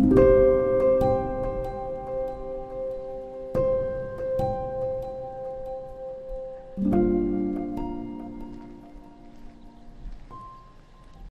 you